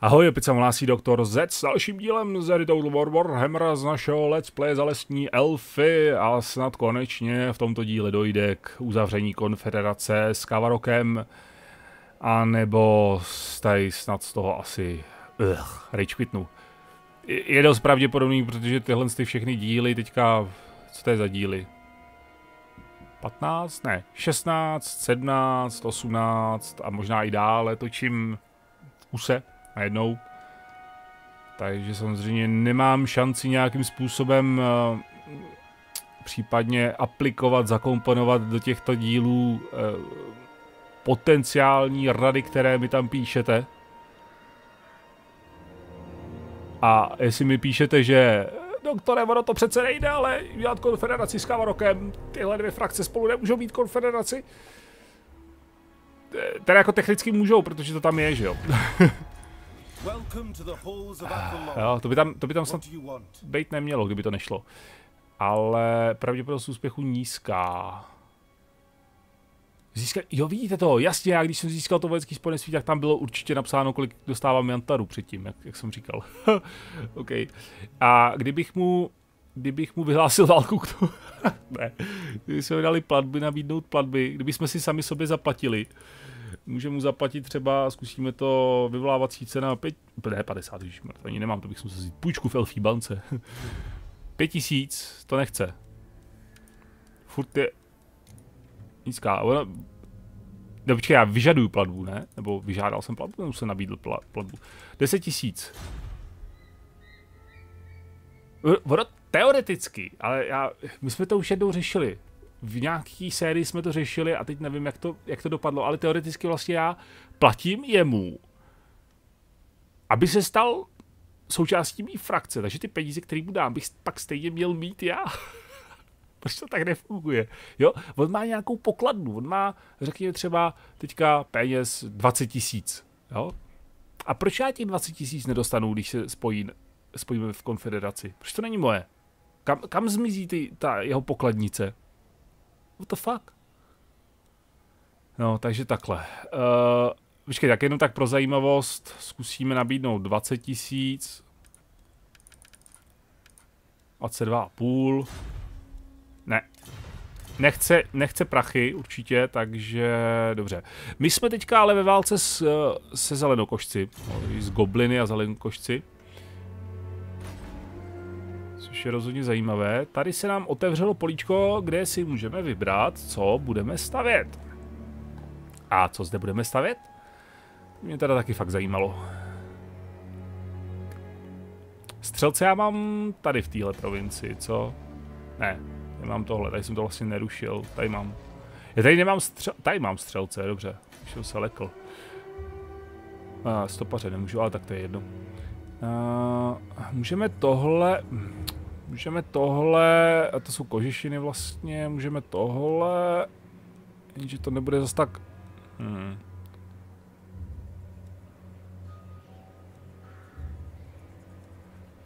Ahoj, opět se hlásí doktor Z s dalším dílem z Total War Warhammer z našeho Let's Play za lesní elfy a snad konečně v tomto díle dojde k uzavření konfederace s Kavarokem a nebo tady snad z toho asi ugh, rage quitnu. Je dost pravděpodobný, protože tyhle ty všechny díly teďka, co to je za díly? 15? Ne, 16, 17, 18 a možná i dále točím v kuse najednou. Takže samozřejmě nemám šanci nějakým způsobem uh, případně aplikovat, zakomponovat do těchto dílů uh, potenciální rady, které mi tam píšete. A jestli mi píšete, že doktore, ono to přece nejde, ale dělat konfederaci s Kavarokem, tyhle dvě frakce spolu nemůžou mít konfederaci. Teda jako technicky můžou, protože to tam je, že jo. jo, to by tam, to by tam snad být nemělo, kdyby to nešlo. Ale pravděpodobnost úspěchu nízká. Získat, jo vidíte to, jasně, já když jsem získal to vojenský spojenství, tak tam bylo určitě napsáno, kolik dostávám Jantaru předtím, jak, jak jsem říkal. OK. A kdybych mu, kdybych mu vyhlásil válku k tomu, ne, kdyby jsme dali platby, nabídnout platby, kdyby jsme si sami sobě zaplatili, můžeme mu zaplatit třeba, zkusíme to vyvolávací cena 5, ne 50, když ani nemám, to bych musel vzít půjčku v Elfí bance. 5000, to nechce. Furt je nízká. Ona... No počkej, já vyžaduju platbu, ne? Nebo vyžádal jsem platbu, nebo jsem nabídl platbu. 10 tisíc. Ono teoreticky, ale já, my jsme to už jednou řešili v nějaký sérii jsme to řešili a teď nevím, jak to, jak to dopadlo, ale teoreticky vlastně já platím jemu, aby se stal součástí mý frakce, takže ty peníze, které mu dám, bych pak stejně měl mít já. Proč to tak nefunguje? Jo, on má nějakou pokladnu, on má, řekněme třeba teďka peněz 20 tisíc, jo? A proč já těch 20 tisíc nedostanu, když se spojí, spojíme v konfederaci? Proč to není moje? Kam, kam zmizí ty, ta jeho pokladnice? What the fuck? No, takže takhle. Uh, počkej, tak jenom tak pro zajímavost zkusíme nabídnout 20 tisíc. 22,5. Ne. Nechce, nechce prachy určitě, takže dobře. My jsme teďka ale ve válce s, se zelenokošci. S gobliny a zelenokošci což je rozhodně zajímavé. Tady se nám otevřelo políčko, kde si můžeme vybrat, co budeme stavět. A co zde budeme stavět? Mě teda taky fakt zajímalo. Střelce já mám tady v téhle provinci, co? Ne, nemám tohle, tady jsem to vlastně nerušil, tady mám. Já tady nemám střel, tady mám střelce, dobře, už jsem se lekl. A, stopaře nemůžu, ale tak to je jedno. Uh, můžeme tohle... Můžeme tohle, a to jsou kožešiny vlastně, můžeme tohle, jenže to nebude zase tak... Hmm.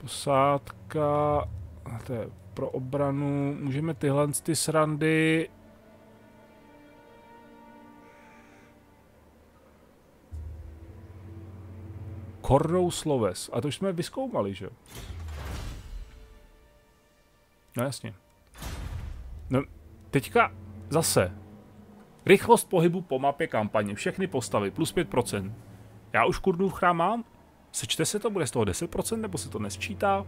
Posádka, to je pro obranu, můžeme tyhle ty srandy Korrou sloves. A to už jsme vyskoumali, že? No jasně. No, teďka zase. Rychlost pohybu po mapě kampaně. Všechny postavy plus 5%. Já už kurdu v chrám mám? Sečte se to? Bude z toho 10% nebo se to nesčítá?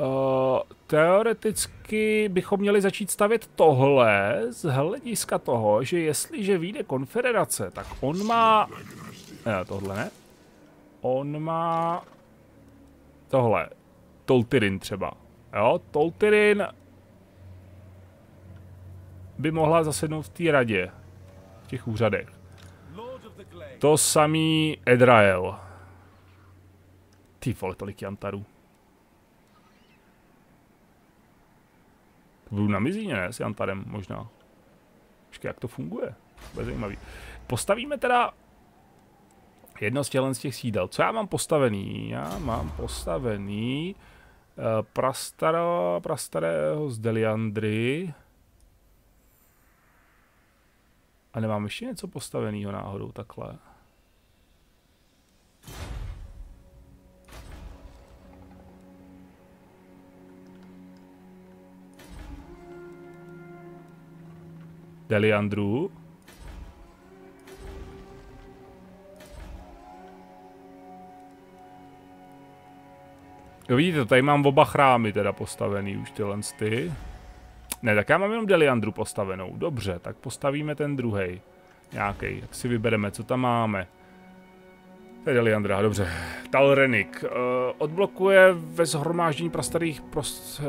Uh, teoreticky bychom měli začít stavět tohle z hlediska toho, že jestliže vyjde konfederace, tak on má... Ne, tohle ne. On má... Tohle. Toltirin třeba. Jo, Toltirin by mohla zasednout v té radě. V těch úřadech. To samý Edrael. Ty vole, tolik jantarů. Budu na mizíně, ne? S Jantarem možná. Počkej, jak to funguje? Bude zajímavý. Postavíme teda jedno z tělen z těch sídel. Co já mám postavený? Já mám postavený prastaro, prastarého z Deliandry. A nemám ještě něco postaveného náhodou takhle. Deliandru. Jo vidíte, tady mám oba chrámy teda postavený už tyhle ty. Ne, tak já mám jenom Deliandru postavenou. Dobře, tak postavíme ten druhý. Nějaký, jak si vybereme, co tam máme. To je Deliandra, dobře. Talrenik. Uh, odblokuje ve zhromáždění prastarých prost,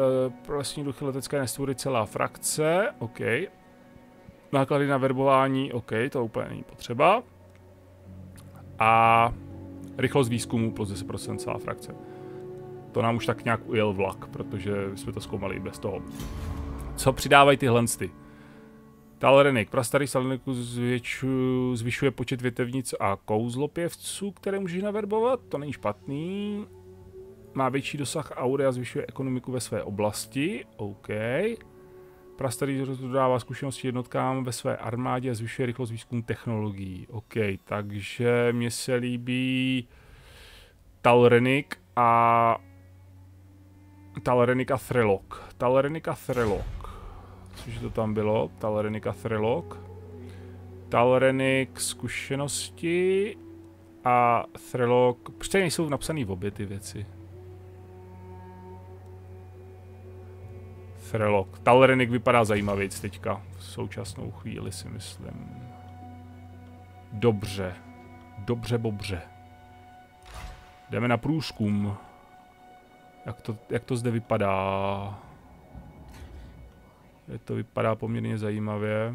uh, lesní duchy letecké nestvůry celá frakce. OK. Náklady na verbování, OK, to úplně není potřeba. A rychlost výzkumu plus 10% celá frakce. To nám už tak nějak ujel vlak, protože jsme to zkoumali i bez toho. Co přidávají ty? Talrenik. Prastarý saliniku zvyšuje počet větevnic a kouzlopěvců, které můžeš naverbovat. To není špatný. Má větší dosah aury a zvyšuje ekonomiku ve své oblasti. OK. Prastarý dodává zkušenosti jednotkám ve své armádě a zvyšuje rychlost výzkumu technologií. OK, takže mně se líbí Talrenik a Talrenik a Threlok. Talrenik a Threlok. Což to tam bylo? Talrenik a Threlok. Talrenik zkušenosti a Threlok. Prostě nejsou napsané v obě ty věci. Threlok. Talrenik vypadá zajímavě teďka. V současnou chvíli si myslím. Dobře. Dobře, bobře. Jdeme na průzkum. Jak to, jak to zde vypadá? Je to vypadá poměrně zajímavě.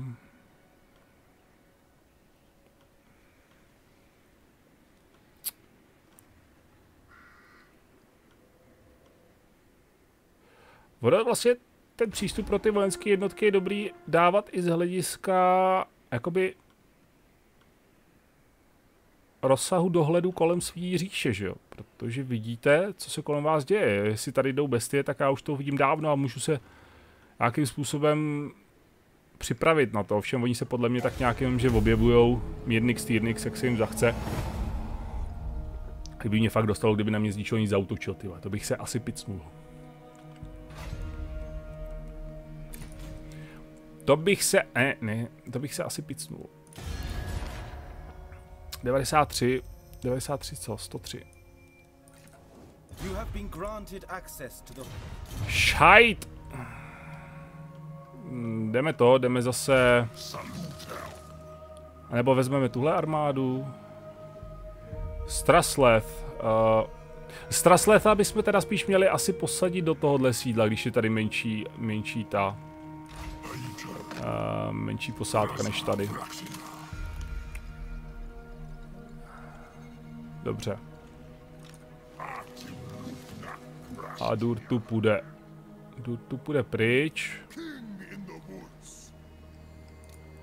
Voda vlastně ten přístup pro ty vojenské jednotky je dobrý dávat i z hlediska jakoby rozsahu dohledu kolem svý říše, že jo? Protože vidíte, co se kolem vás děje. Jestli tady jdou bestie, tak já už to vidím dávno a můžu se nějakým způsobem připravit na to. Ovšem oni se podle mě tak nějakým, že objevujou Mírnix, Týrnix, jak se jim zachce. Kdyby mě fakt dostalo, kdyby na mě z ničeho nic zautočil, tyhle. to bych se asi picnul. To bych se, ne, ne, to bych se asi picnul. 93, 93 co, 103. Šajt! Mm, jdeme to, jdeme zase... A nebo vezmeme tuhle armádu. Straslev. Uh, Strasleva bychom teda spíš měli asi posadit do tohohle sídla, když je tady menší, menší ta... Menší posádka než tady. Dobře. A Dur tu půjde. Dur tu půjde pryč.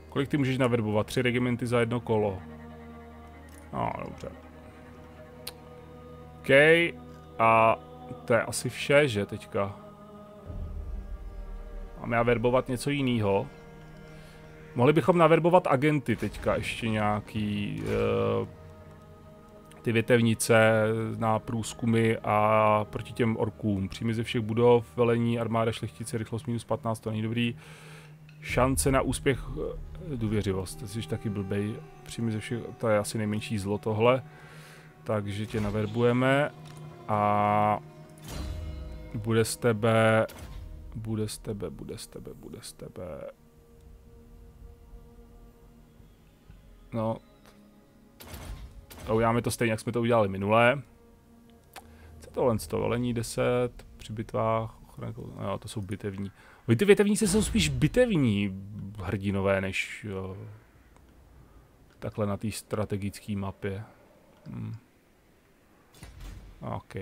Kolik ty můžeš naverbovat? Tři regimenty za jedno kolo. No, dobře. OK. A to je asi vše, že teďka. Máme naverbovat něco jiného. Mohli bychom naverbovat agenty teďka, ještě nějaký uh, ty větevnice na průzkumy a proti těm orkům. Příjmy ze všech budov, velení, armáda, šlechtice, rychlost minus 15, to není dobrý. Šance na úspěch, eh, důvěřivost, to jsi taky blbej. Příjmy ze všech, to je asi nejmenší zlo tohle. Takže tě naverbujeme a bude z tebe, bude z tebe, bude z tebe, bude z tebe. No, a uděláme to stejně, jak jsme to udělali minulé. Co to len to velení 10, při bitvách, no, to jsou bitevní. Vy ty bitevníci jsou spíš bitevní hrdinové, než jo, takhle na té strategické mapě. Hmm. OK.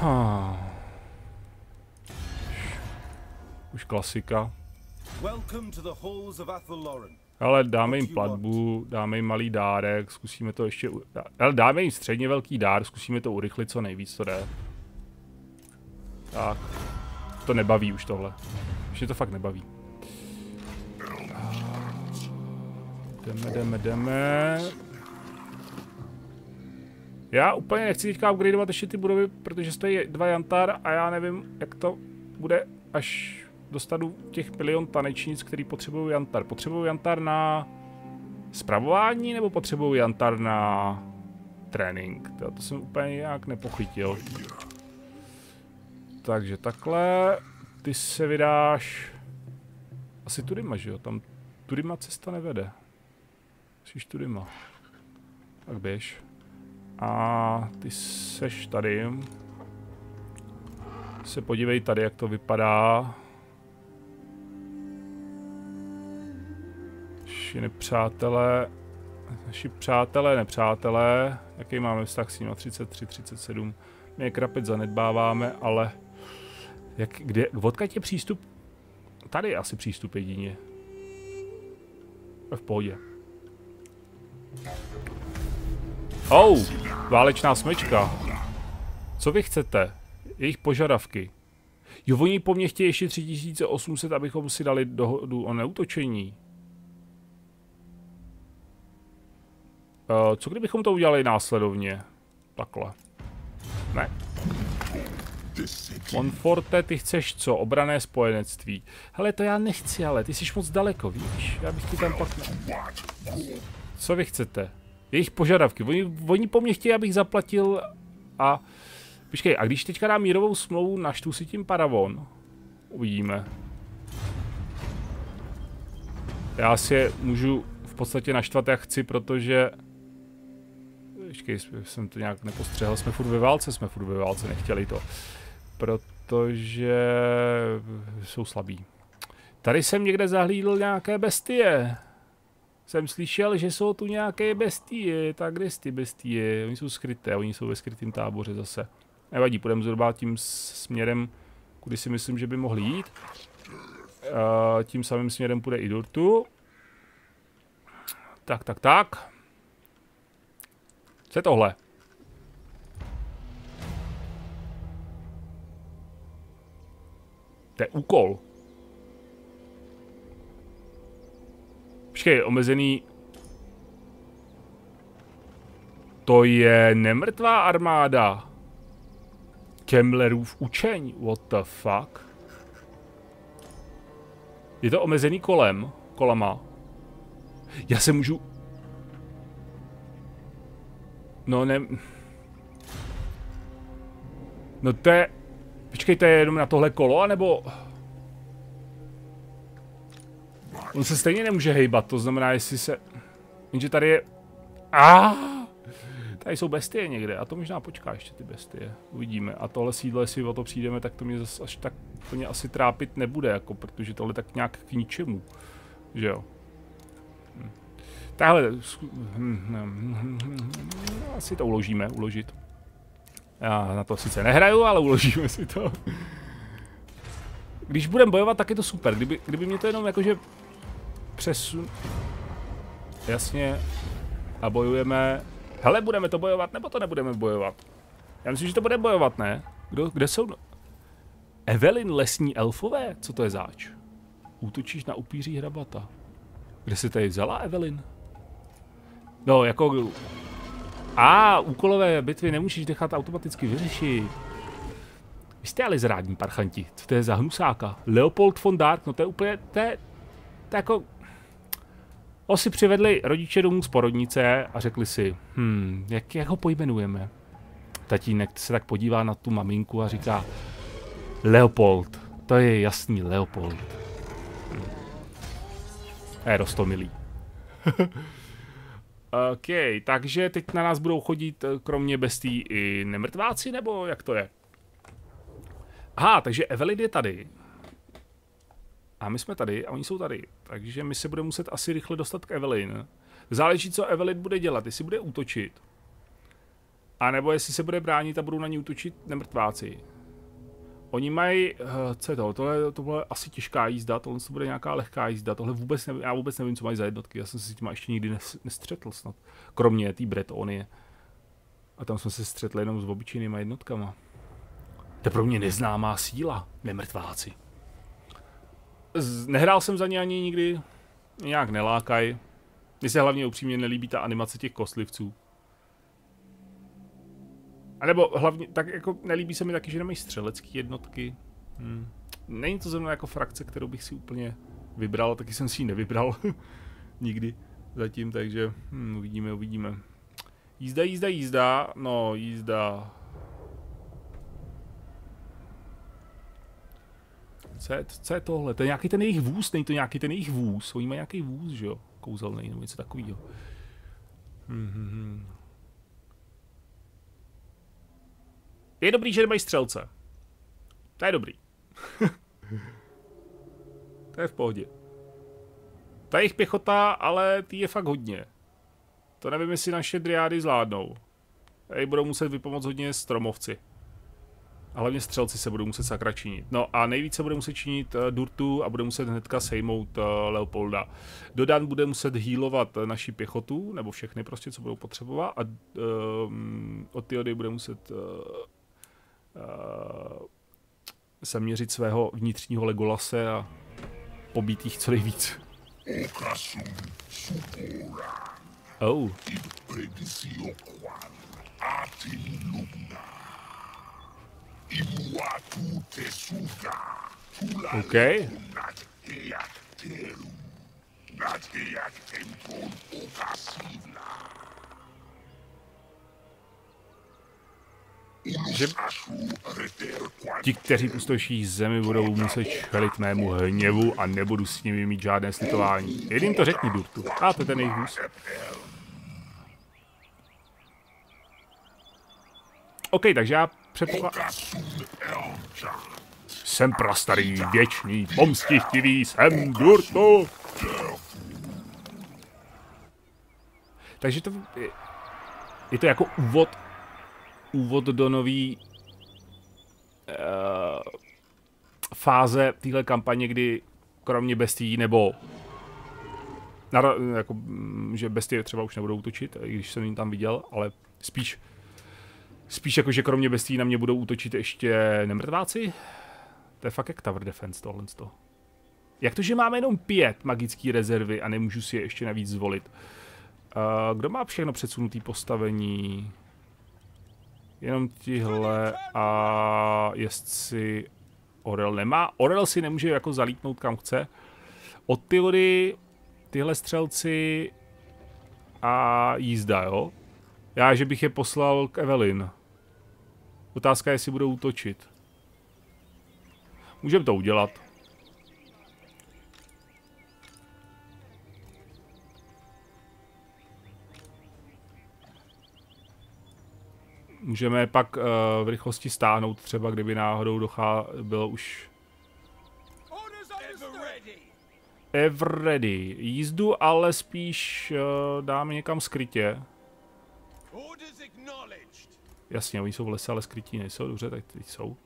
Ha. Už klasika. Ale dáme jim platbu, dáme jim malý dárek, zkusíme to ještě, ale dáme jim středně velký dár, zkusíme to urychlit co nejvíc to jde. Tak, to nebaví už tohle. Už to fakt nebaví. Jdeme, jdeme, jdeme. Já úplně nechci teďka upgradeovat ještě ty budovy, protože stojí dva jantar a já nevím, jak to bude, až dostanu těch milion tanečnic, který potřebují jantar. Potřebují jantar na zpravování nebo potřebují jantar na trénink? To, to jsem úplně nějak nepochytil. Takže takhle, ty se vydáš asi tudyma, že jo? Tam tudyma cesta nevede. Musíš tudyma. Tak běž. A ty seš tady. Se podívej tady, jak to vypadá. Naši nepřátelé, naši přátelé, nepřátelé, jaký máme vztah s nimi, 33, 37. My je krapit zanedbáváme, ale jak, kde, odkud je přístup? Tady je asi přístup jedině. V pohodě. Oh, válečná smečka. Co vy chcete? Jejich požadavky. Jo, oni po mně chtějí ještě 3800, abychom si dali dohodu o neutočení. Uh, co kdybychom to udělali následovně? Takhle. Ne. Monforte, ty chceš co? Obrané spojenectví. Hele, to já nechci, ale ty jsi moc daleko, víš? Já bych ti tam pak... Co vy chcete? Jejich požadavky. Oni, oni po mně chtějí, abych zaplatil a... Počkej, a když teďka dám mírovou smlouvu, naštu si tím paravon. Uvidíme. Já si je můžu v podstatě naštvat jak chci, protože... Počkej, jsem to nějak nepostřehl, jsme furt ve válce, jsme furt ve válce, nechtěli to. Protože jsou slabí. Tady jsem někde zahlídl nějaké bestie jsem slyšel, že jsou tu nějaké bestie, tak kde ty bestie? Oni jsou skryté, oni jsou ve skrytém táboře zase. Nevadí, půjdeme zhruba tím směrem, kudy si myslím, že by mohli jít. Uh, tím samým směrem půjde i Durtu. Tak, tak, tak. Co je tohle? To je úkol. Počkej, omezený... To je nemrtvá armáda. Kemlerův učeň. What the fuck? Je to omezený kolem, kolama. Já se můžu... No ne... No to je... Počkej, to je jenom na tohle kolo, anebo... On se stejně nemůže hejbat, to znamená, jestli se... Jenže tady je... Ah! Tady jsou bestie někde a to možná počká ještě ty bestie. Uvidíme. A tohle sídlo, jestli o to přijdeme, tak to mě zase až tak úplně asi trápit nebude, jako, protože tohle tak nějak k ničemu. Že jo. Hm. Tahle, hm, hm, asi to uložíme, uložit. Já na to sice nehraju, ale uložíme si to. Když budeme bojovat, tak je to super. Kdyby, kdyby mě to jenom jakože přesun... Jasně. A bojujeme... Hele, budeme to bojovat, nebo to nebudeme bojovat? Já myslím, že to bude bojovat, ne? Kdo, kde jsou... Evelyn lesní elfové? Co to je záč? Útočíš na upíří hrabata. Kde si tady vzala Evelyn? No, jako... A, úkolové bitvy nemůžeš nechat automaticky vyřešit. Vy jste ale zrádní parchanti. Co to je za hnusáka? Leopold von Dark, no to je úplně, to je, to je jako, O si přivedli rodiče domů z porodnice a řekli si, hm, jak, jak ho pojmenujeme? Tatínek se tak podívá na tu maminku a říká, Leopold, to je jasný Leopold. Hm. Je rostomilý. OK, takže teď na nás budou chodit eh, kromě bestí i nemrtváci, nebo jak to je? Aha, takže Evelyn je tady. A my jsme tady a oni jsou tady. Takže my se budeme muset asi rychle dostat k Evelyn. Záleží, co Evelyn bude dělat. Jestli bude útočit. A nebo jestli se bude bránit a budou na ní útočit nemrtváci. Oni mají, uh, co je to, tohle, to bude asi těžká jízda, tohle to bude nějaká lehká jízda, tohle vůbec nevím, já vůbec nevím, co mají za jednotky, já jsem se s tím ještě nikdy nestřetl snad, kromě té Bretonie. A tam jsme se střetli jenom s obyčejnýma jednotkama. To je pro mě neznámá síla, nemrtváci. Nehrál jsem za ně ani nikdy, nějak nelákaj. Mně se hlavně upřímně nelíbí ta animace těch kostlivců. A nebo hlavně, tak jako nelíbí se mi taky, že nemají střelecké jednotky. Hmm. Není to zrovna jako frakce, kterou bych si úplně vybral, taky jsem si ji nevybral nikdy zatím, takže hmm, uvidíme, uvidíme. Jízda, jízda, jízda, no jízda. Co je, co je tohle? To je nějaký ten jejich vůz, není to nějaký ten jejich vůz. Oni mají nějaký vůz, že jo? Kouzelný nebo něco takového. Hmm, hmm, hmm. Je dobrý, že nemají střelce. To je dobrý. to je v pohodě. Ta jejich pěchota, ale ty je fakt hodně. To nevím, jestli naše driády zvládnou. Ej, budou muset vypomoct hodně stromovci. A hlavně střelci se budou muset sakra činit. No a nejvíce bude muset činit uh, Durtu a bude muset hnedka sejmout uh, Leopolda. Dodan bude muset healovat uh, naši pěchotu, nebo všechny prostě, co budou potřebovat. A uh, od Tiody bude muset uh, zaměřit svého vnitřního Legolase a pobít jich co nejvíc. Oh. OK. Že ti, kteří pustoší zemi, budou muset čelit mému hněvu a nebudu s nimi mít žádné slitování. Jedním to řekni, Durtu. A to je ten jejich. OK, takže já předpokládám... Jsem prastarý, věčný, pomstichtivý, jsem Durtu. Takže to je, je to jako úvod úvod do nový uh, fáze téhle kampaně, kdy kromě bestí nebo na, jako, mm, že bestie třeba už nebudou útočit, i když jsem jim tam viděl, ale spíš spíš jako, že kromě bestí na mě budou útočit ještě nemrtváci. To je fakt jak tower defense tohle. Jak to, že máme jenom pět magické rezervy a nemůžu si je ještě navíc zvolit? Uh, kdo má všechno předsunutý postavení? Jenom tihle a jestli Orel nemá. Orel si nemůže jako zalítnout kam chce. Od Tildy tyhle střelci a jízda, jo? Já, že bych je poslal k Evelyn. Otázka je, jestli budou útočit. Můžeme to udělat. Můžeme pak uh, v rychlosti stáhnout třeba, kdyby náhodou dochá, bylo už... Ever ready. Jízdu ale spíš uh, dáme někam skrytě. Jasně, oni jsou v lese, ale skrytí nejsou, dobře, tak teď jsou.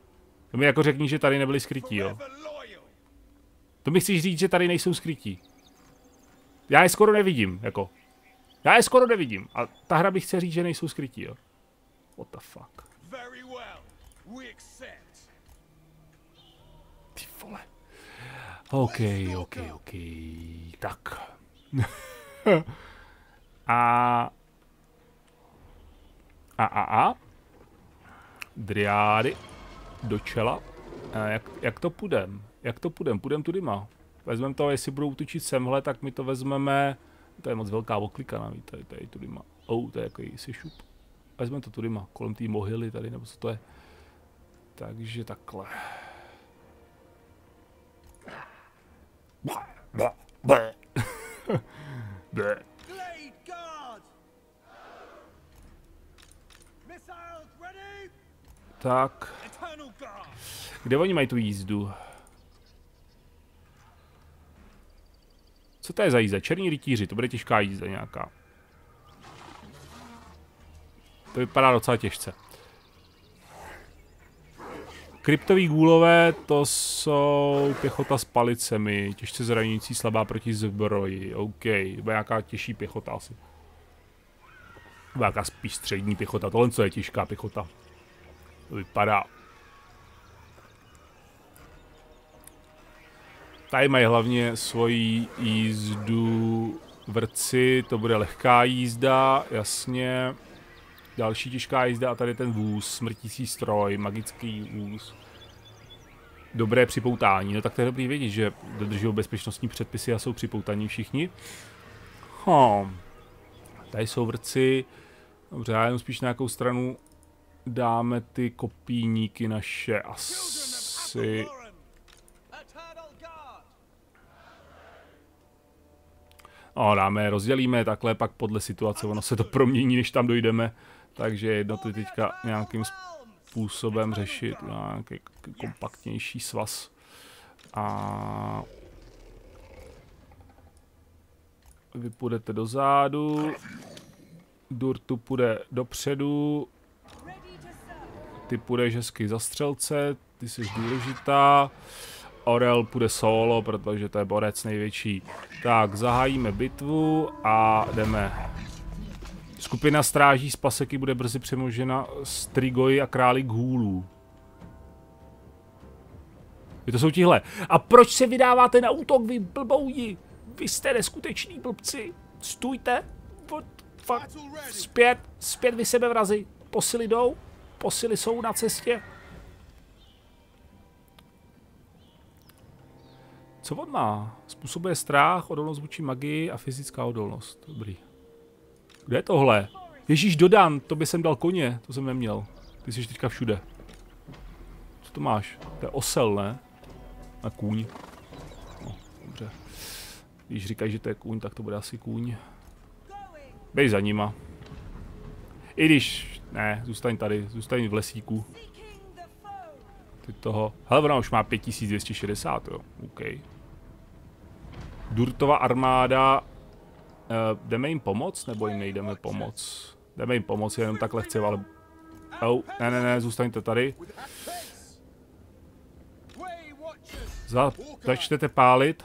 To mi jako řekni, že tady nebyli skrytí, jo. To mi chceš říct, že tady nejsou skrytí. Já je skoro nevidím, jako. Já je skoro nevidím. A ta hra by chce říct, že nejsou skrytí, jo. What the fuck? Very well. We accept. Ty vole. OK, OK, OK. Tak. a... A, a, a. Driády. Do čela. A jak, jak to půjdem? Jak to půjdem? Půjdem tudyma. Vezmeme to, jestli budou útočit semhle, tak my to vezmeme... To je moc velká oklika navíc, tady, tady tudyma. Oh, to je jako si šup. Vezmeme to tudy kolem té mohyly tady, nebo co to je. Takže takhle. tak. Kde oni mají tu jízdu? Co to je za jízda? Černí rytíři, to bude těžká jízda nějaká. To vypadá docela těžce. kryptový gůlové, to jsou pěchota s palicemi, těžce zraňující, slabá proti zbroji. OK, to nějaká těžší pěchota asi. To nějaká spíš střední pěchota, tohle co je těžká pěchota. To vypadá. Tady mají hlavně svoji jízdu vrci, to bude lehká jízda, jasně. Další těžká jízda a tady ten vůz, smrtící stroj, magický vůz. Dobré připoutání, no tak to je dobrý vědět, že dodržují bezpečnostní předpisy a jsou připoutaní všichni. Hm. Tady jsou vrci. Dobře, já jenom spíš na nějakou stranu dáme ty kopíníky naše asi. No, dáme, rozdělíme takhle, pak podle situace, ono se to promění, než tam dojdeme. Takže jedno to teďka nějakým způsobem řešit, nějaký kompaktnější svaz. A vy půjdete dozadu, Durtu půjde dopředu, ty půjdeš hezky za střelce, ty jsi důležitá. Orel půjde solo, protože to je borec největší. Tak, zahájíme bitvu a jdeme. Skupina stráží z paseky bude brzy přemožena s Trigoji a králi Ghulů. Vy to jsou tihle. A proč se vydáváte na útok, vy blbouji? Vy jste neskuteční blbci. Stůjte. Fakt. Zpět, zpět vy sebevrazy. Posily jdou, posily jsou na cestě. Co on má? Způsobuje strach, odolnost vůči magii a fyzická odolnost. Dobrý. Kde je tohle? Ježíš Dodan, to by jsem dal koně, to jsem neměl. Ty jsi teďka všude. Co to máš? To je osel, ne? A kůň. No, dobře. Když říkají, že to je kůň, tak to bude asi kůň. Bej za nima. I když... Ne, zůstaň tady, zůstaň v lesíku. Ty toho... Hele, ona už má 5260, jo. OK. Durtova armáda... Uh, jdeme jim pomoct, nebo jim nejdeme pomoct? Jdeme jim pomoct, jenom tak lehce, ale... Oh, ne, ne, ne, zůstaňte tady. Za, začnete pálit.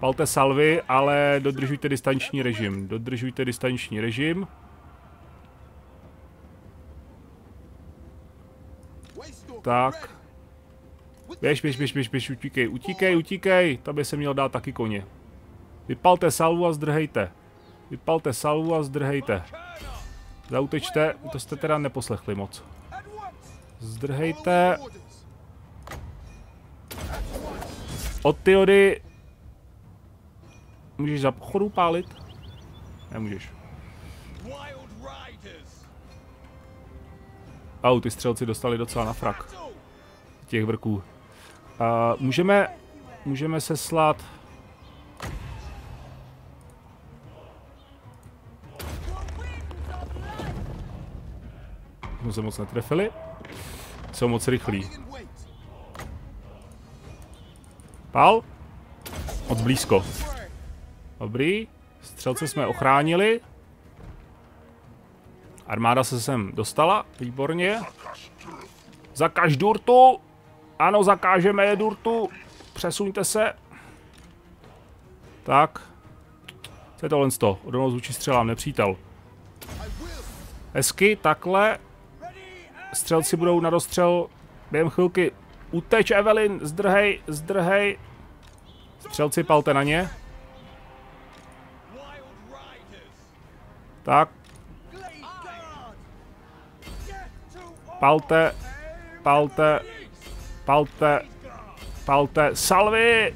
Palte salvy, ale dodržujte distanční režim. Dodržujte distanční režim. Tak. Běž, běž, běž, běž, běž, utíkej, utíkej, utíkej. To by se měl dát taky koně. Vypalte salvu a zdrhejte. Vypalte salvu a zdrhejte. Zautečte, to jste teda neposlechli moc. Zdrhejte. Od Tyody Můžeš za pochodu pálit? Nemůžeš. Au, ty střelci dostali docela na frak. Těch vrků. Uh, můžeme, můžeme se slát... Jsme se moc netrefili. Jsou moc rychlí. Pál? Od blízko. Dobrý. Střelce jsme ochránili. Armáda se sem dostala. Výborně. Zakaž durtu. Ano, zakážeme je durtu. Přesuňte se. Tak. Co je tohle z toho? Odolnost vůči střelám, nepřítel. Hezky, takhle. Střelci budou na dostřel během chvilky. Uteč, Evelyn, zdrhej, zdrhej. Střelci, palte na ně. Tak. Palte. Palte. Palte. Palte. Salvy!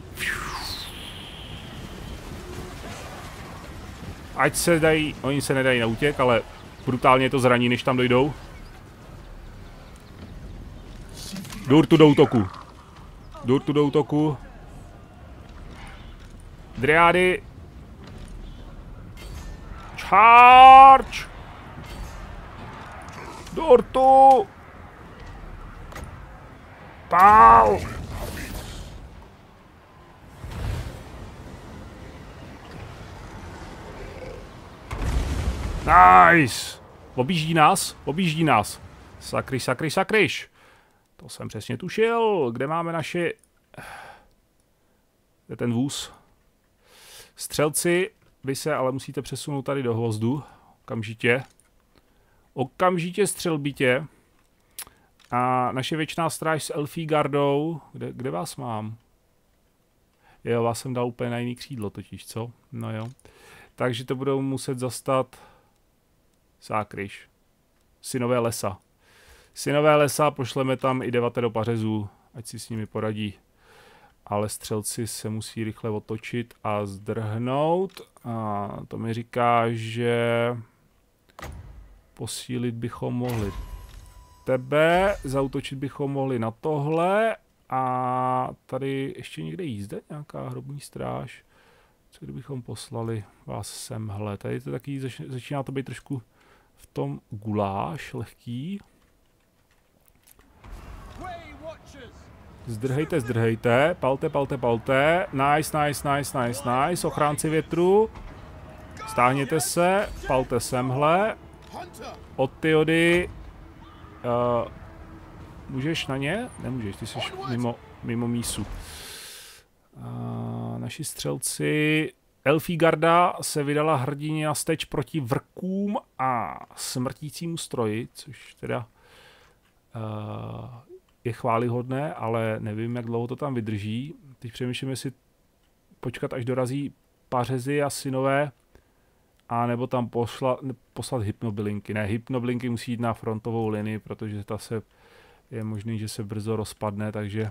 Ať se dají, oni se nedají na útěk, ale brutálně to zraní, než tam dojdou. Durtu do útoku. Durtu do útoku. Driády Charge! Dortu! Pau! Nice! Objíždí nás, objíždí nás. Sakryš, sakryš, sakryš. To jsem přesně tušil. Kde máme naše... Je ten vůz. Střelci, vy se ale musíte přesunout tady do hvozdu. Okamžitě. Okamžitě střelbitě. A naše věčná stráž s Elfí gardou. Kde, kde vás mám? Jo, vás jsem dal úplně na jiný křídlo totiž, co? No jo. Takže to budou muset zastat Zákryš. Synové lesa. Synové lesa, pošleme tam i devatero pařezů, ať si s nimi poradí. Ale střelci se musí rychle otočit a zdrhnout. A to mi říká, že posílit bychom mohli tebe, zautočit bychom mohli na tohle a tady ještě někde jízde nějaká hrobní stráž. Co kdybychom poslali vás semhle? Tady to taky zač začíná to být trošku v tom guláš lehký. Zdrhejte, zdrhejte, palte, palte, palte. Nice, nice, nice, nice, nice. Ochránci větru. Stáhněte se, palte semhle. Od Tyody. Uh, můžeš na ně? Nemůžeš, ty jsi mimo, mimo mísu. Uh, naši střelci Elfigarda se vydala hrdině na steč proti vrkům a smrtícímu stroji, což teda uh, je chválihodné, ale nevím, jak dlouho to tam vydrží. Teď přemýšlím, jestli počkat, až dorazí pařezy a synové, a nebo tam posla, poslat hypnobilinky. Ne, hypnobilinky musí jít na frontovou linii, protože ta se je možný, že se brzo rozpadne, takže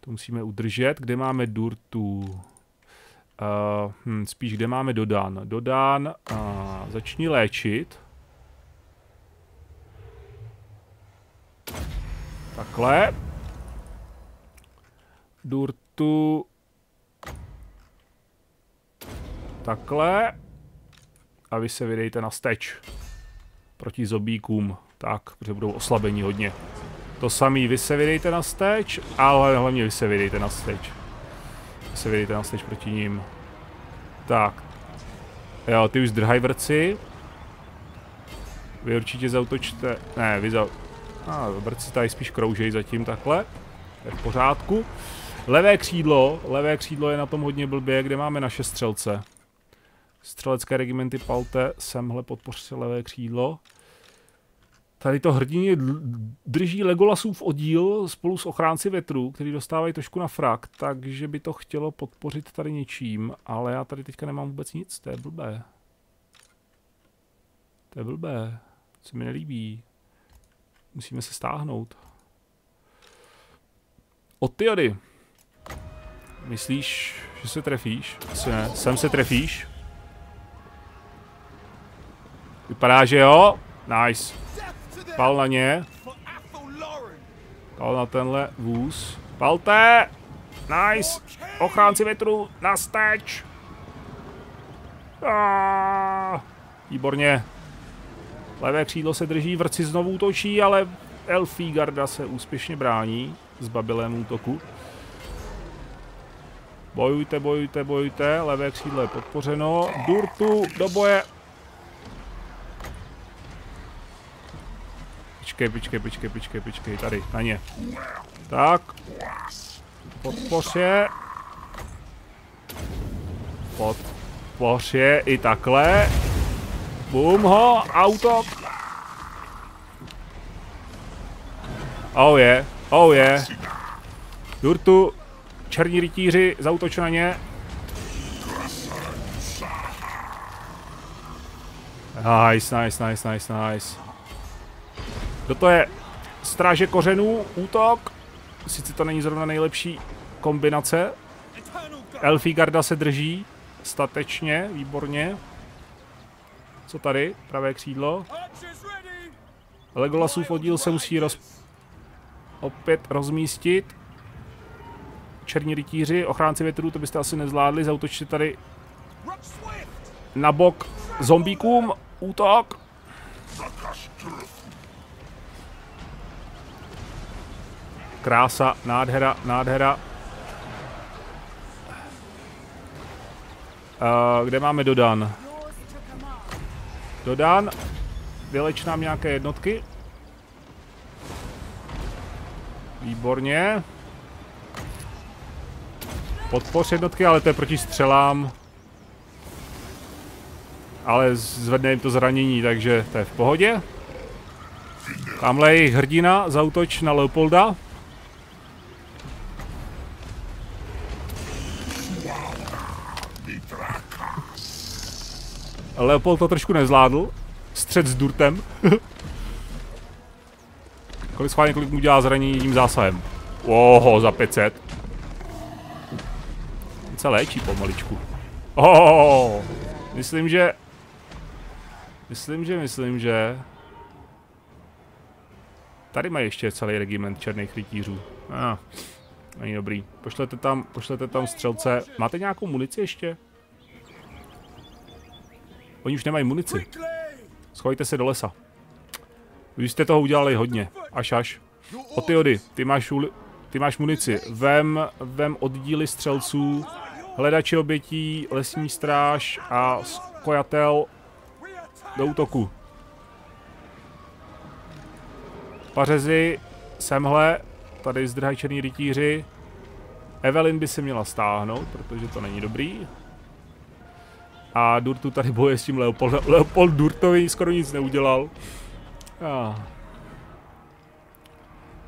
to musíme udržet. Kde máme Durtu? Uh, hm, spíš kde máme Dodan. Dodan, uh, začni léčit. Takhle. Durtu. Takhle. A vy se vydejte na steč. Proti zobíkům. Tak, protože budou oslabení hodně. To samý, vy se vydejte na steč, ale hlavně vy se vydejte na steč. Vy se vydejte na steč proti ním. Tak. Jo, ty už zdrhaj vrci. Vy určitě zautočte, ne, vy za... A, vrci tady spíš kroužej zatím takhle. Je v pořádku. Levé křídlo, levé křídlo je na tom hodně blbě, kde máme naše střelce. Střelecké regimenty palte, semhle podpořte levé křídlo. Tady to hrdině drží Legolasův oddíl spolu s ochránci větru, který dostávají trošku na frak, takže by to chtělo podpořit tady něčím, ale já tady teďka nemám vůbec nic, to je blbé. To je blbé, co mi nelíbí. Musíme se stáhnout. Od Tyody. Myslíš, že se trefíš? Asi ne. Sem se trefíš? Vypadá, že jo. Nice. Pal na ně. Pal na tenhle vůz. Palte! Nice! Ochránci větru na steč! Ah, výborně. Levé křídlo se drží, vrci znovu útočí, ale Elfí garda se úspěšně brání z babilému útoku. Bojujte, bojujte, bojujte, levé křídlo je podpořeno. Durtu do boje, Počkej, počkej, počkej, počkej, počkej, tady, na ně. Tak. Podpoř je. Podpoř je i takhle. Bum ho, auto. Oh je, yeah. oh je. Yeah. Durtu, černí rytíři, zautoč na ně. Nice, nice, nice, nice, nice. Toto je stráže kořenů, útok. Sice to není zrovna nejlepší kombinace. Elfí garda se drží statečně, výborně. Co tady? Pravé křídlo. Legolasův oddíl se musí roz... opět rozmístit. Černí rytíři, ochránci větrů, to byste asi nezvládli. Zautočte tady na bok zombíkům. Útok. Krása, nádhera, nádhera. Uh, kde máme Dodan? Dodán. Vyleč nám nějaké jednotky. Výborně. Podpoř jednotky, ale to je proti střelám. Ale zvedne jim to zranění, takže to je v pohodě. Tamhle je jejich hrdina, zautoč na Leopolda. Leopold to trošku nezvládl. Střed s Durtem. kolik schválně, kolik mu dělá zranění jedním zásahem. Oho, za 500. Se léčí pomaličku. Oh, myslím, že... Myslím, že, myslím, že... Tady mají ještě celý regiment černých rytířů. Ah, není dobrý. Pošlete tam, pošlete tam střelce. Máte nějakou munici ještě? Oni už nemají munici. Schovejte se do lesa. Vy jste toho udělali hodně. Až až. Otyody, ty máš, ty máš munici. Vem, vem oddíly střelců, hledači obětí, lesní stráž a skojatel do útoku. Pařezi, semhle, tady zdrhají černý rytíři. Evelyn by se měla stáhnout, protože to není dobrý. A Durtu tady boje s tím Leopold. Leopold Durtovi skoro nic neudělal. Ah.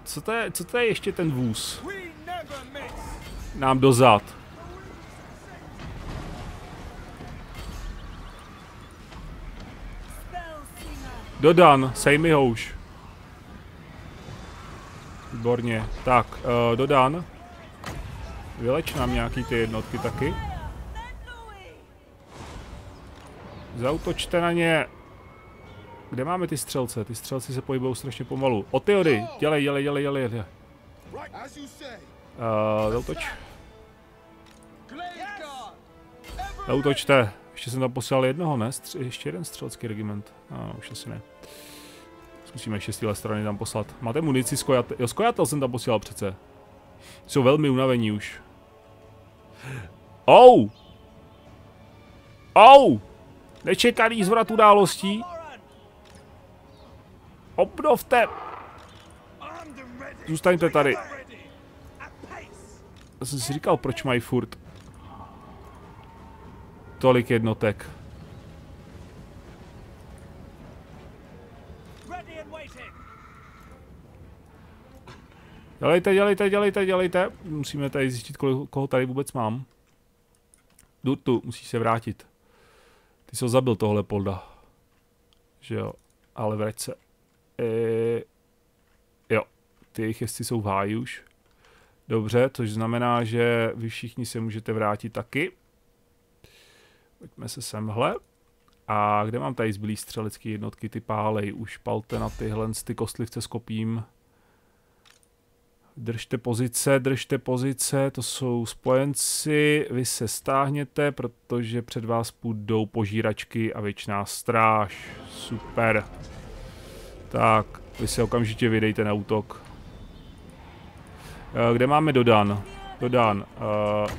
Co to je, co to je ještě ten vůz? Nám dozad. Dodan, sej mi ho už. Výborně. Tak, uh, dodan. Vyleč nám nějaký ty jednotky taky. Zautočte na ně. Kde máme ty střelce? Ty střelci se pohybují strašně pomalu. Otyody, dělej, dělej, dělej, dělej. dělej. Uh, zautoč. Zautočte. Ještě jsem tam posílal jednoho, ne? Stř ještě jeden střelecký regiment. A no, už asi ne. Zkusíme ještě z téhle strany tam poslat. Máte munici skojatel? Jo, skojatel jsem tam posílal přece. Jsou velmi unavení už. Oh! Oh! Nečekaný zvrat událostí. Obnovte! Zůstaňte tady. Já jsem si říkal, proč mají furt tolik jednotek. Dělejte, dělejte, dělejte, dělejte. Musíme tady zjistit, koho tady vůbec mám. Jdu tu, musí se vrátit. Ty jsi ho zabil tohle polda. Že jo, ale vrať se. E, jo, ty jejich jezdci jsou v háji už. Dobře, což znamená, že vy všichni se můžete vrátit taky. Pojďme se semhle. A kde mám tady zbylý střelecké jednotky, ty pálej, už palte na tyhle ty kostlivce s kopím. Držte pozice, držte pozice, to jsou spojenci, vy se stáhněte, protože před vás půjdou požíračky a věčná stráž. Super. Tak, vy se okamžitě vydejte na útok. Eh, kde máme Dodan? Dodan. Uh,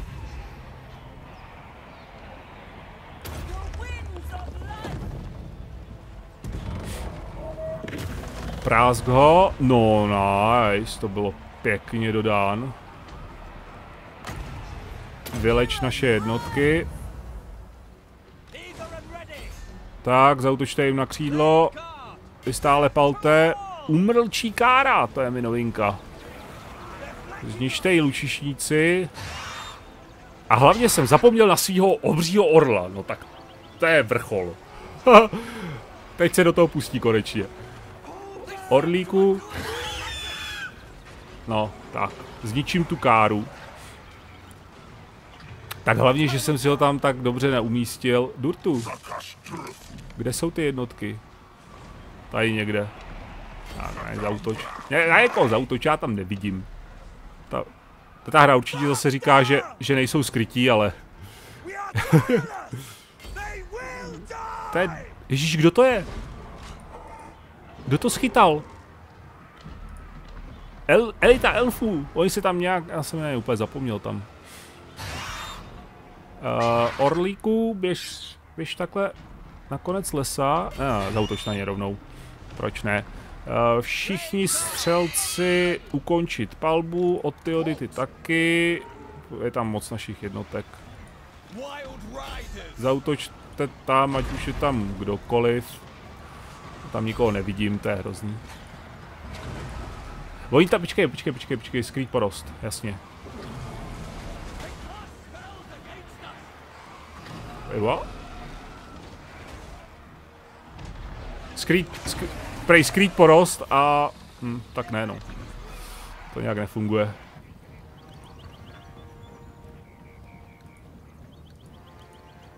Prásk ho. No, nice, to bylo pěkně dodán. Vyleč naše jednotky. Tak, zautočte jim na křídlo. Vy stále palte. Umrlčí kára, to je mi novinka. Zničte ji lučišníci. A hlavně jsem zapomněl na svého obřího orla. No tak to je vrchol. Teď se do toho pustí konečně. Orlíku. No, tak. Zničím tu káru. Tak hlavně, že jsem si ho tam tak dobře neumístil. Durtu. Kde jsou ty jednotky? Tady někde. Tak, ne, zautoč. Ne, ne, jako zautoč, já tam nevidím. Ta, ta hra určitě zase říká, že, že nejsou skrytí, ale... to je... Ježíš, kdo to je? Kdo to schytal? El, elita elfů. Oni si tam nějak, já jsem je úplně zapomněl tam. Uh, orlíku, běž, běž takhle na konec lesa. Uh, zautoč na ně rovnou. Proč ne? všichni střelci ukončit palbu, od Teodity taky. Je tam moc našich jednotek. Zautočte tam, ať už je tam kdokoliv. Tam nikoho nevidím, to je hrozný. Oni tam, počkej, počkej, počkej, počkej, skrýt porost, jasně. Jo? Skrýt, skrýt, prej skrýt porost a... Hm, tak ne no. To nějak nefunguje.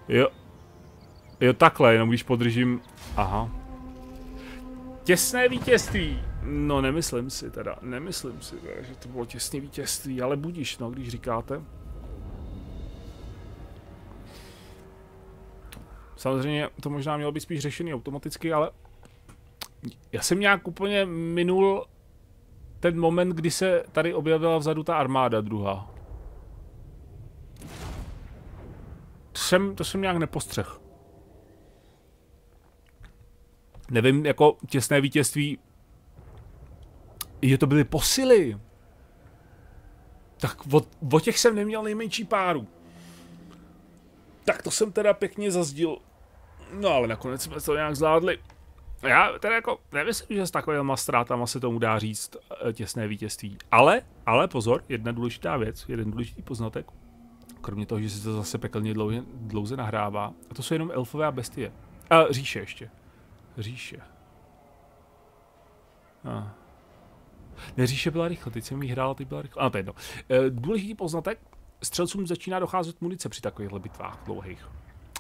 Jo. Jo takhle, jenom když podržím... Aha. Těsné vítězství. No nemyslím si teda, nemyslím si, že to bylo těsné vítězství, ale budíš, no, když říkáte. Samozřejmě to možná mělo být spíš řešený automaticky, ale já jsem nějak úplně minul ten moment, kdy se tady objevila vzadu ta armáda druhá. To jsem, to jsem nějak nepostřeh. Nevím, jako těsné vítězství, že to byly posily. Tak o, o těch jsem neměl nejmenší páru. Tak to jsem teda pěkně zazdil. No ale nakonec jsme to nějak zvládli. Já teda jako nemyslím, že s takovými ztrátama se tomu dá říct eh, těsné vítězství. Ale, ale pozor, jedna důležitá věc, jeden důležitý poznatek. Kromě toho, že se to zase pekelně dlouze, dlouze nahrává. A to jsou jenom elfové a bestie. A říše ještě. Říše. A. Ne, říše byla rychle, teď jsem jí hrál, teď byla rychle. A to je jedno. E, důležitý poznatek, střelcům začíná docházet munice při takovýchhle bitvách dlouhých.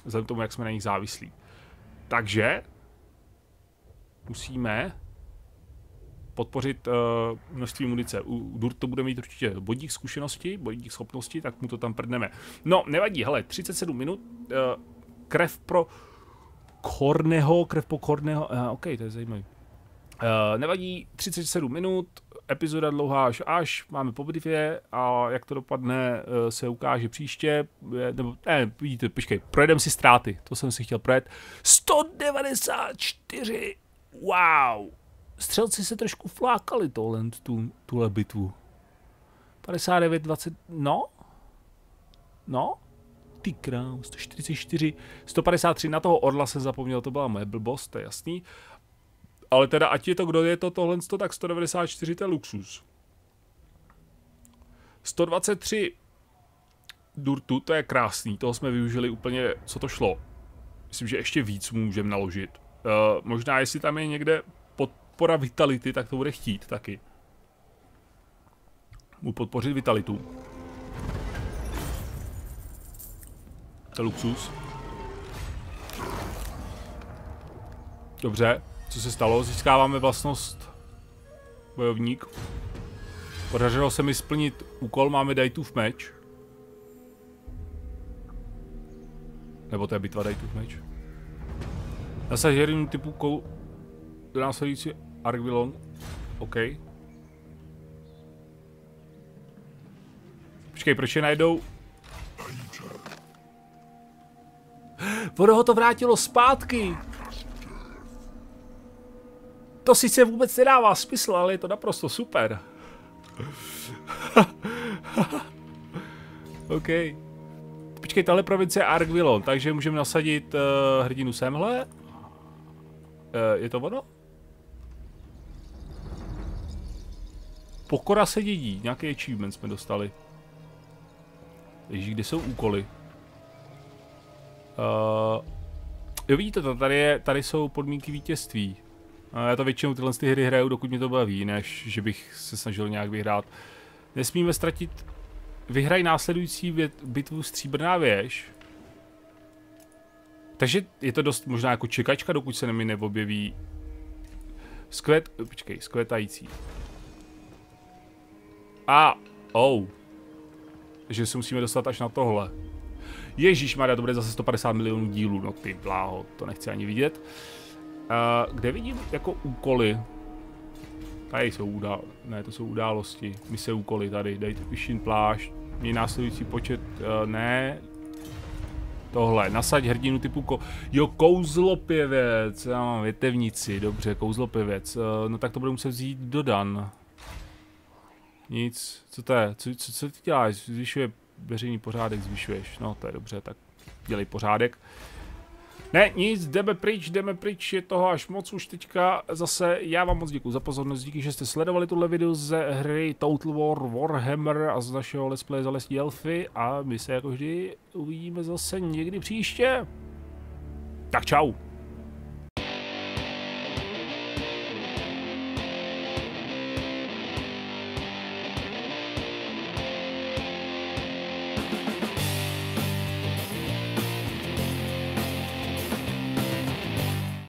Vzhledem k tomu, jak jsme na nich závislí. Takže musíme podpořit uh, množství munice. U Durt to bude mít určitě bodík zkušenosti, bodík schopnosti, tak mu to tam prdneme. No, nevadí, hele, 37 minut, uh, krev pro Korneho, krev po Korneho, uh, OK, to je zajímavé. Uh, nevadí, 37 minut, epizoda dlouhá až až, máme po bitvě a jak to dopadne, uh, se ukáže příště, nebo ne, vidíte, počkej, projedeme si ztráty, to jsem si chtěl projet. 194 Wow! Střelci se trošku flákali tohle, tu, tuhle bitvu. 59, 20, no? No? Ty krám, 144, 153, na toho Orla se zapomněl, to byla moje blbost, to je jasný. Ale teda, ať je to, kdo je to tohle, tak 194 to je luxus. 123 Durtu, to je krásný, toho jsme využili úplně, co to šlo. Myslím, že ještě víc můžeme naložit. Uh, možná jestli tam je někde podpora vitality, tak to bude chtít taky. Mu podpořit vitalitu. To je luxus. Dobře, co se stalo? Získáváme vlastnost bojovník. Podařilo se mi splnit úkol, máme Dajtův meč. Nebo to je bitva Dajtův meč. Nasažerím typu kou... Do následující Argvilon. OK. Počkej, proč je najdou... Ono ho to vrátilo zpátky. To sice vůbec nedává smysl, ale je to naprosto super. OK. Počkej, tahle provincie je Argvilon, takže můžeme nasadit uh, hrdinu semhle Uh, je to ono? Pokora se dědí. Nějaký achievement jsme dostali. Ježíš, kde jsou úkoly? Uh, jo, vidíte to, tady, je, tady jsou podmínky vítězství. Já to většinou tyhle ty hry hraju, dokud mě to baví, než že bych se snažil nějak vyhrát. Nesmíme ztratit... Vyhraj následující bitvu Stříbrná věž. Takže je to dost možná jako čekačka, dokud se mi neobjeví skvět, počkej, skvětající. A, oh. Takže se musíme dostat až na tohle. Ježíš Maria, to bude zase 150 milionů dílů, no ty bláho, to nechci ani vidět. Uh, kde vidím jako úkoly? Tady jsou udál... ne, to jsou události, mise úkoly tady, dejte pišin plášť, měj následující počet, uh, ne, tohle, nasaď hrdinu typu ko... Jo, kouzlopěvec, já mám větevnici, dobře, kouzlopěvec, uh, no tak to budu muset vzít dodan. Nic, co to je, co, co, co ty děláš, zvyšuje veřejný pořádek, zvyšuješ, no to je dobře, tak dělej pořádek. Ne, nic, jdeme pryč, jdeme pryč, je toho až moc už teďka. Zase já vám moc děkuji za pozornost, díky, že jste sledovali tuhle video ze hry Total War Warhammer a z našeho Let's Play za lesní elfy a my se jako vždy uvidíme zase někdy příště. Tak čau.